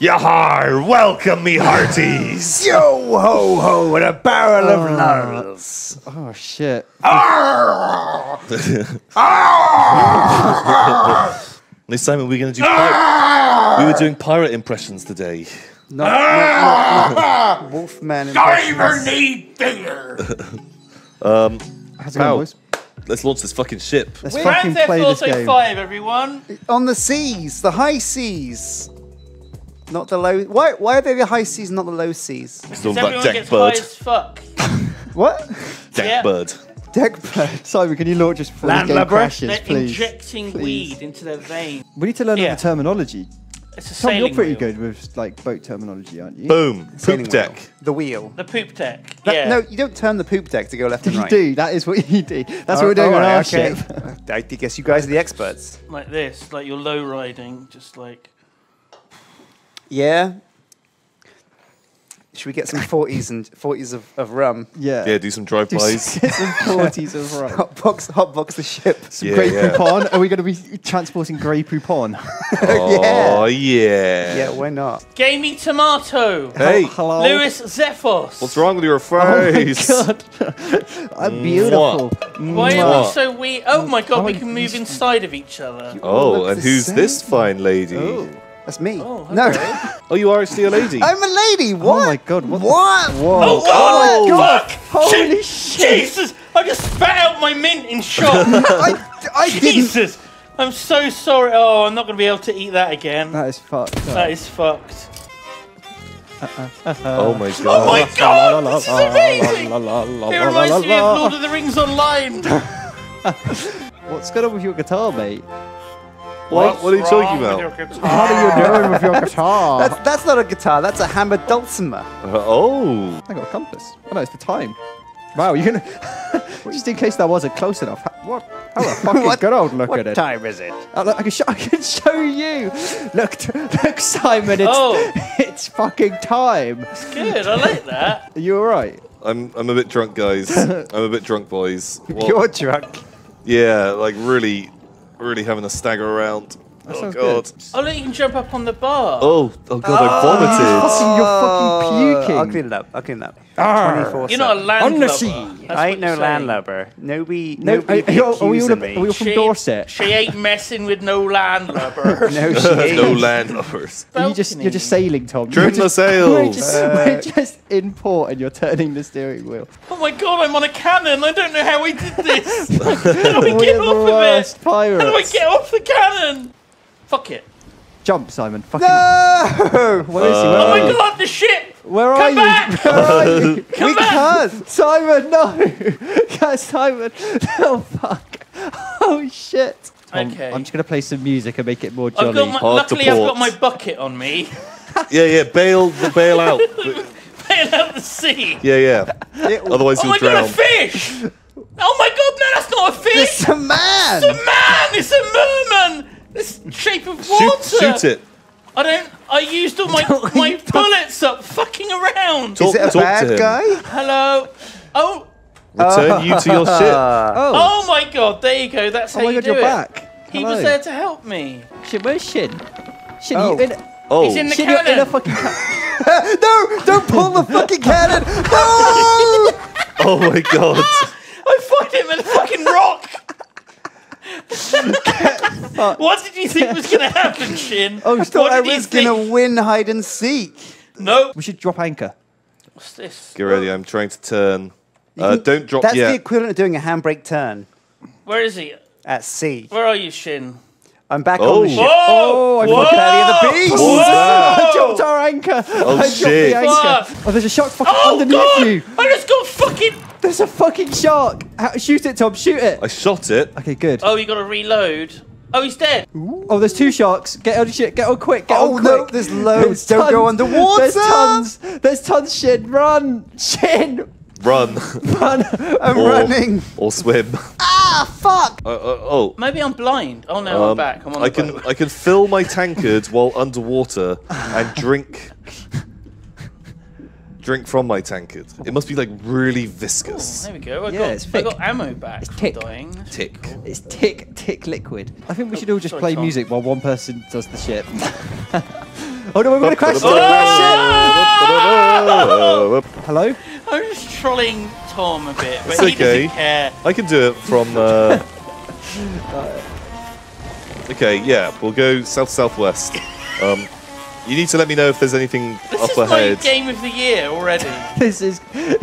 Yahar! Welcome, me hearties! Yo ho ho and a barrel of ah. lulls. Oh shit. Now, Simon, we're going to do pirate. we were doing pirate impressions today. Not, not, not, not Wolfman impressions. need beer. Um, How's it How? going, boys? Let's launch this fucking ship. Let's Grand fucking Theft play this Auto game. 5, everyone. On the seas, the high seas. Not the low. Why? Why are they the high seas, not the low seas? Still Because about everyone deck gets bird. high as fuck. What? Deck Yeah. bird. Deckbird. Simon, can you launch us before the game Landlubber? crashes, They're please? injecting Please. weed into their veins. We need to learn all Yeah. the terminology. It's a Tom, you're pretty wheel. good with like boat terminology, aren't you? Boom. Sailing Poop wheel. deck. The wheel. The poop deck. That- yeah. No, you don't turn the poop deck to go left and right. You do. That is what you do. That's Oh, what we're oh, doing on alright, our okay. ship. I guess you guys are the experts. Like this, like you're low riding, just like. Yeah. Should we get some 40s and 40s of, of rum? Yeah. Yeah, do some Do some, drive-bys. get some forties of rum. Hot box, hot box the ship. Some Yeah, Grey yeah. Poupon. Are we going to be transporting Grey Poupon? Oh, yeah. Yeah, why not? Gamey Tomato! Hey, Hello. Lewis Zephos! what's wrong with your Oh my face? god. I'm beautiful. Why are Mwah. we so weird? Oh my god, we can move inside of each other. Oh, look and the who's same. this fine lady? Oh. That's me. Oh, No. Oh, you are actually a lady. I'm a lady. Oh what? Oh my god. What? What? Whoa. Oh god! Oh, fuck! Holy Shit! shit. Jesus! I just spat out my mint in shock! I, I didn't. Jesus! I'm so sorry. Oh, I'm not going to be able to eat that again. That is fucked. up. That is fucked. Uh-uh. oh my oh god. Oh my god! This is amazing! It reminds me of Lord of the Rings Online. What's going on with your guitar, mate? What? What are you talking about? with your guitar? What are you doing with your guitar? That's that's not a guitar. That's a hammered dulcimer. Uh, oh. I got a compass. Oh no, it's the time. Wow, you're gonna. Just in case that wasn't close enough. ha- What? Have a fucking What- good old look at it. What time is it? Oh, look, I can show. I can show you. Look, t- look, Simon. It's Oh. it's fucking time. It's Good, I like that. Are you all right? I'm I'm a bit drunk, guys. I'm a bit drunk, boys. What- You're drunk. Yeah, like really, really having a stagger around. That oh sounds god. good. Oh, look, you can jump up on the bar. Oh, oh god, I vomited. Fucking, you're fucking puking. Uh, I'll clean it up. I'll clean it up. Arr. 24 You're not a landlubber. On the sea. I ain't no landlubber. Nobody, No, nobody are, be are, you- are we all, accusing are me. we all from She- Dorset? She ain't messing with no landlubber. No, she ain't. no landlubbers. Are you just you're just sailing, Tom. Trim the just- We're sails. just, Uh, we're just in port and you're turning the steering wheel. Oh my god, I'm on a cannon. I don't know how we did this. How do we We're get off of worst it? How do I get off the cannon? Fuck it. Jump, Simon. Fucking. No! Where is he? Where Oh my god, the ship! Where are Come you? back! Where are you? Come we back! can't. Simon, no! Yes, Simon. Oh fuck. Oh shit. Tom, Okay. I'm just gonna play some music and make it more I've jolly. got my, Hard to luckily, I've got my bucket on me. Yeah, yeah, bail, the bail out. Bail out the sea. Yeah, yeah. Otherwise Oh you'll my god, drown. a fish! Oh my god, no, that's not a fish! It's a man. It's a man! It's a merman! This shape of water! shoot it. I don't. I used all my my don't- bullets up fucking around. Talk- Is it a talk bad guy? Hello. Oh. Return you to your ship. oh. Oh my god. There you go. That's Oh how my you god, do you're it. back. He Hello. was there to help me. Sjin, where's Sjin? Sjin, Oh. you in, Oh, He's in the Sjin, you're in a cannon. fucking ca- no! Don't pull the fucking cannon! No! oh my god. I find him in a fucking rock. What did you think was going to happen, Sjin? Oh, I thought What I was gonna win hide and seek. No. We should drop anchor. What's this? Get ready, I'm trying to turn. Uh, can- don't drop That's the equivalent of doing a handbrake turn Where is he? at sea. Where are you, Sjin? I'm back Oh. on the ship. Whoa! Oh, I Whoa! forgot belly of the beast. Whoa! I dropped our anchor. Oh, I dropped shit. the anchor. Oh, there's a shark fucking Oh underneath god! you. I just got fucking. There's a fucking shark. Shoot it, Tom. Shoot it. I shot it. Okay, good. Oh, you got to reload. Oh, he's dead. Oh, there's two sharks. Get on shit. Get on quick. Get Oh, on no, quick. there's loads. Don't go underwater. There's tons. There's tons. Sjin, run. Sjin, Run. run. I'm or, running. Or swim. Ah, fuck! Uh, uh, oh. Maybe I'm blind. Oh no, I'm Um, back. I'm on the I can boat. I can fill my tankard while underwater and drink drink from my tankard. It must be like really viscous. There we go. I Yeah, got, it's I got ammo back It's tick. dying. Tick. cool. It's tick, tick liquid. I think we should all just sorry, play Tom. music while one person does the shit. Oh no, we're gonna crash. Oh! Hello. I'm just trolling Tom a bit, but It's he okay. doesn't care. I can do it from. Uh... Okay, yeah, we'll go south southwest. Um, you need to let me know if there's anything This up is my ahead. game of the year already. This is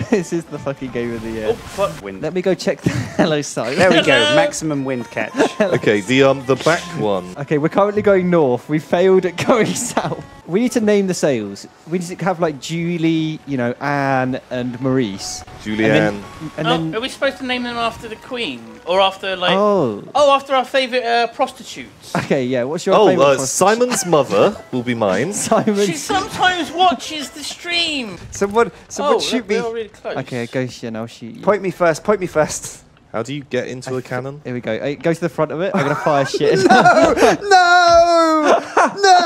this is the fucking game of the year. oh, fuck. Wind. Let me go check the hello site. There we go. Maximum wind catch. Okay, the um the back one. Okay, we're currently going north. We failed at going south. We need to name the sails. We need to have like Julie, you know, Anne and Maurice. Julianne. And oh, then, are we supposed to name them after the Queen? Or after, like. oh, Oh, after our favourite uh, prostitutes. okay, yeah. What's your Oh, favourite? uh, prostitute? Simon's mother will be mine. Simon. She sometimes watches the stream. Someone, someone oh, shoot look, me. really close. Okay, go Sjin. I'll shoot you. Point me first. Point me first. How do you get into a cannon? Here we go. Hey, go to the front of it. I'm gonna fire shit. No! No! There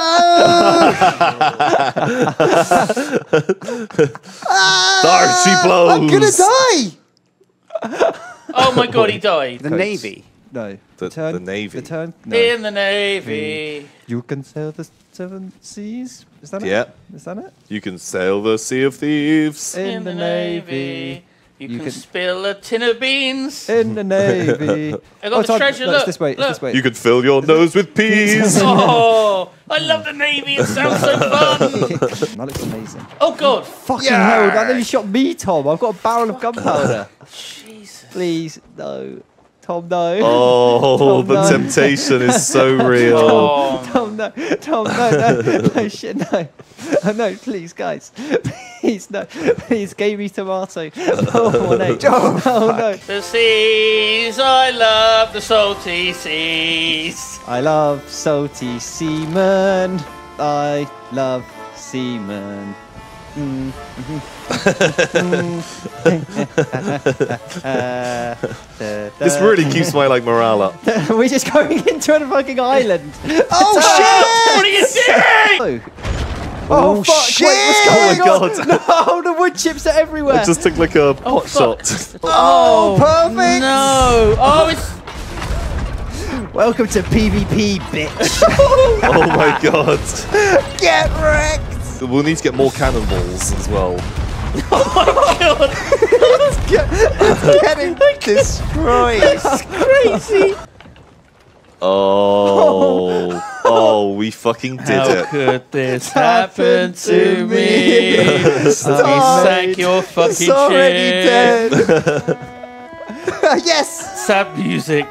she blows. I'm gonna die. Oh my god, he died. The Coats. navy. no. The- turn, the Navy. The turn. No. In the Navy. You can sail the seven seas. Is that it? Yeah. Is that it? You can sail the Sea of Thieves. In, the, Navy. You, You can, can- spill a tin of beans. In the navy. I got oh, the on- treasure, No, look, it's this way. It's look. this way. You can fill your nose with peas. Oh, I love the Navy. It sounds so fun. that looks amazing. Oh god. Fucking hell! That nearly shot me, Tom. I've got a barrel of gunpowder. Jesus. Please, no. Tom, no. Oh, Tom, the no. temptation is so real. Oh, Tom, no. Tom, no, no. No, shit, no. Oh, no, please, guys. Please, no. Please, gave me tomato. Oh, one eight. Oh, Oh, no. the seas. I love the salty seas. I love salty seamen. I love seamen. Mm, mhm. Mm. Uh, da, This really keeps my like morale up. We're just going into a fucking island. Oh shit! What are you doing? Oh, Oh, fuck! shit! Wait, what's Oh going my on? god. No, the wood chips are everywhere. I just took like a pot fuck. shot. Oh, perfect. No. Oh, it's. Welcome to PvP, bitch. Oh my god. Get wrecked. We'll need to get more cannonballs as well. Oh my God! Getting destroyed. Crazy. Oh. Oh, we fucking did How it. could this happen to me? Stop. You sank your fucking It's already ship. dead. yes. Sad music.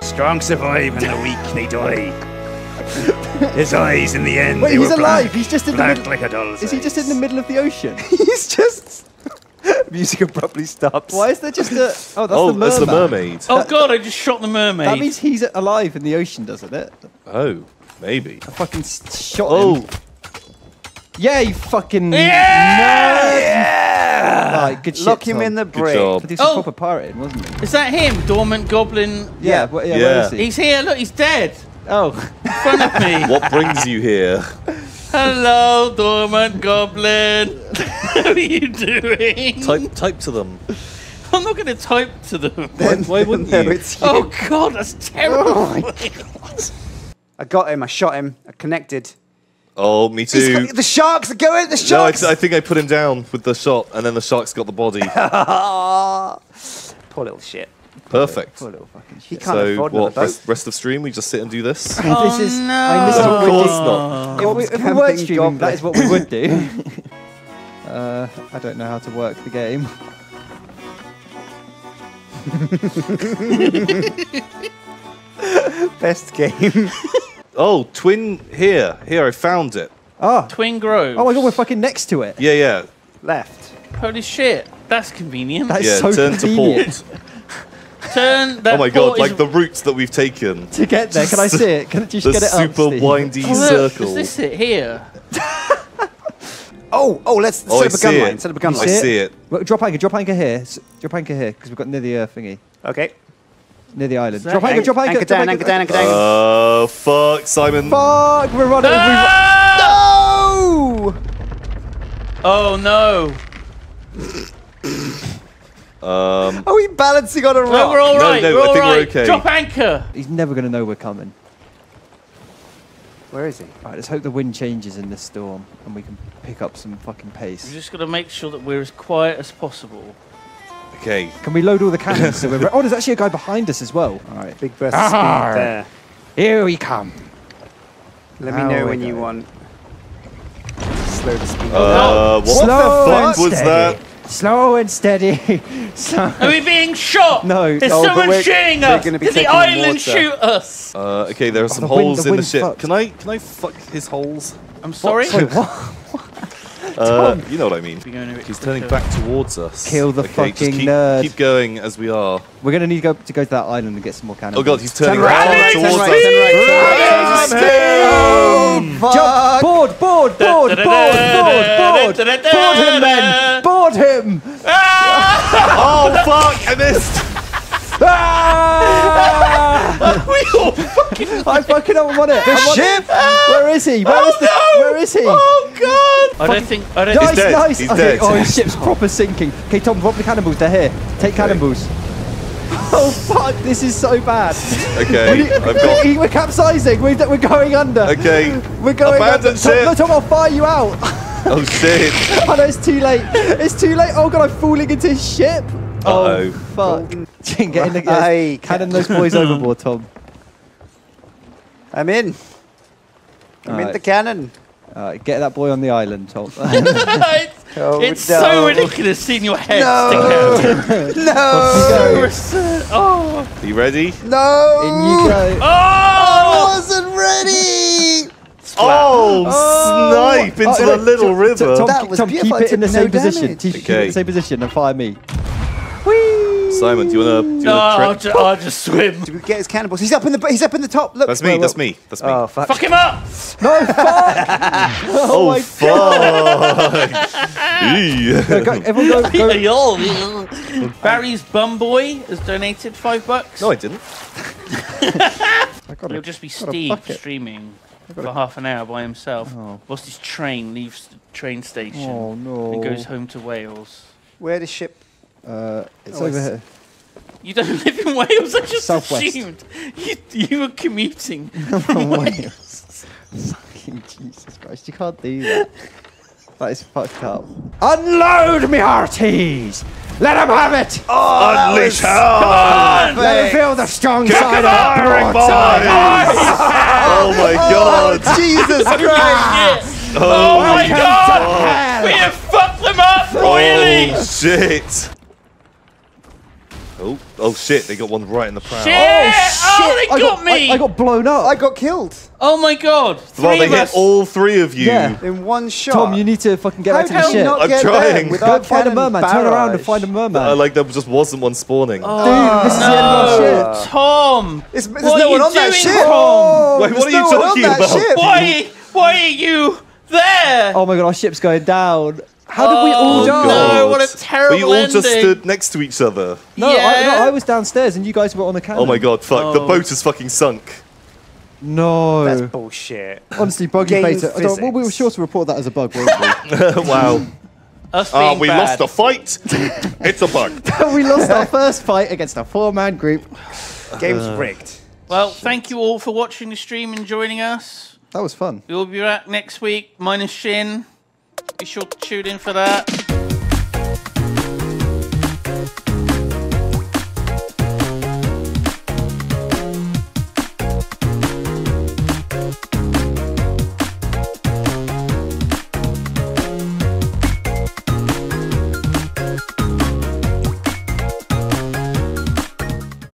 Strong survive and the weak they die. His eyes in the end. Wait, they he's were alive. Black, He's just in the middle. like a doll's Is he just in the middle of the ocean? He's just. Music abruptly stops. Why is there just a? Oh, that's oh, the mermaid. that's the mermaid. Oh god, I just shot the mermaid. That means he's alive in the ocean, doesn't it? Oh, maybe. I fucking s- shot Oh, him. Yeah, you fucking Yeah! nerd. Right, good shit. Lock him Tom. in the good brig. job. But he was Oh. proper pirating, wasn't he? Is that him? Dormant Goblin? Yeah, wh- yeah, Yeah. where is he? He's here, look, he's dead. Oh, In front of me. What brings you here? Hello, Dormant Goblin. what are you doing? Type type to them. I'm not going to type to them. Why, why wouldn't No, you? it's you. Oh god, that's terrible. Oh, God. I got him. I shot him. I connected. Oh, me too. got- the sharks are going. The sharks. No, I. I think I put him down with the shot, and then the shark's got the body. Poor little shit. Perfect. poor little fucking He can't So afford what? another boat. Rest, rest of stream, we just sit and do this. Oh, this is. no. I mean, this Of what course do. not. If we, if we Camping weren't streaming, goblin. that is what we would do. uh, I don't know how to work the game. Best game. Oh, twin here. Here, I found it. Oh, Twin Grove. oh my god, we're fucking next to it. Yeah, yeah. Left. Holy shit. That's convenient. That is Yeah, so turn convenient. to port. Turn that Oh my god, like the routes that we've taken. To get there, can I see it? Can I just get it up? super Steve? windy Oh, look, circle. Is this it here? Oh, oh, let's Oh, set up a see gun it. line. Set up a gun I line. see see it. Well, drop anchor, drop anchor here. Drop anchor here, because we've got near the uh, thingy. Okay. Near the island. Drop anchor, drop anchor. anchor drop down, anchor down, anchor down. Uh, fuck, Simon. Fuck, we're running. Ah! No! Oh no. Um, Are we balancing on a No, rock? we're all No, no, we're I all think we're right. okay. Drop anchor. He's never going to know we're coming. Where is he? Right, let's hope the wind changes in this storm and we can pick up some fucking pace. We've just got to make sure that we're as quiet as possible. Okay. Can we load all the cannons? so we're oh, there's actually a guy behind us as well. All right. Big burst of speed there. Here we come. Let me know when we you want. Slow the speed. Uh, what What the the fuck fuck? was that? Slow and steady. Slow. Are we being shot? No. Is Oh, someone we're- shooting we're us? gonna be Did the island water. shoot us? Uh, okay, there are some the wind- holes the in the ship. fucked. Can I can I fuck his holes? I'm sorry. Sorry, what? Uh, you know what I mean. We're going a bit He's turning back towards us. Kill the okay, fucking keep, nerd. Keep going as we are. We're gonna need to go to go to that island and get some more cannons. Oh god, he's turning Turn right, right turn towards right, us. turn right, turn right. Ram him! Fuck! Board, board, board, board, board, board, board him, men, board him. Oh fuck! I missed. Ah! We all fucking. I fucking I'm on it. The I'm ship! it. Where is he? Where Oh is the? no! Where is he? Oh god! I don't think. I don't. Nice, He's dead. nice. He's okay. dead. Oh, his ship's proper sinking. Okay, Tom, drop the cannonballs. They're here. Take cannonballs. Oh fuck! This is so bad. Okay, We- I've got. we- We're capsizing. We're, we're going under. Okay. We're going Abandon under. Tom, ship. no, Tom, I'll fire you out. Oh shit. oh no, it's too late. It's too late. Oh god, I'm falling into his ship. Oh Uh-oh. fuck! Get in the Aye. cannon those boys overboard, Tom. I'm in. I'm in Alright. the cannon. Uh, get that boy on the island, Tom. it's Oh, it's no. so ridiculous seeing your head No. stick out. No! So absurd. Oh. Are you ready? No! in you go. Oh! I Oh. wasn't ready! Oh, Oh. snipe into Oh, the little river. Tom, That was Tom, keep it in the same no position. Keep, keep it in Okay. the same position and fire me. Whee! Simon, do you wanna? Do you No, I'll, wanna ju- trick? I'll just swim. Did we get his cannonballs? He's up in the he's up in the top. Look. That's me. Whoa, whoa. That's me. That's me. Oh fuck. Fuck him up! No, fuck! Oh, oh, my fuck! Go, everyone go, go. Barry's bum boy has donated five bucks. no, I didn't. I got It'll just be Steve streaming for half an hour by himself. Oh. Whilst his train leaves the train station Oh no. and goes home to Wales. Where the ship? Uh, it's Oh, over it's- here. You don't live in Wales. I just Southwest. assumed you, you were commuting. From Wales. Fucking Jesus Christ, you can't do that. That is fucked up. Unload me hearties! Let him have it! Unleash hell! Let him Perfect. feel the strong Get side the of firing, the broadside. Oh my god! Jesus Christ! Oh, my god! We have fucked them up royally! Oh shit! Oh, oh shit! They got one right in the prow. Shit! Oh, Oh, they I got, me! I, I got blown up. I got killed oh my god! Three Well, they of hit us. all three of you. Yeah. in one shot. Tom, you need to fucking get How back to the ship. not I'm get trying. them Go without find a cannon merman. Turn around and find a merman. Uh, like there just wasn't one spawning. Dude, this is the end of our ship. Tom! It's, there's What no are one you on that doing, ship. Tom? Wait, what are you no one talking about? Why? Why are you there? Oh my god, our ship's going down. How did we all Oh, die? no, what a terrible We all just ending. stood next to each other. No, I, no, I was downstairs and you guys were on the cannon. Oh my god, fuck. The Oh. boat is fucking sunk. No. That's bullshit. Honestly, buggy Game beta. I don't- well, we were physics. sure to report that as a bug, weren't we? wow. Us Ah, being we bad. lost a fight. it's a bug. we? we lost our first fight against a four-man group. Game's rigged. Well, thank you all for watching the stream and joining us. That was fun. We will be back next week, minus Sjin. Be sure to tune in for that.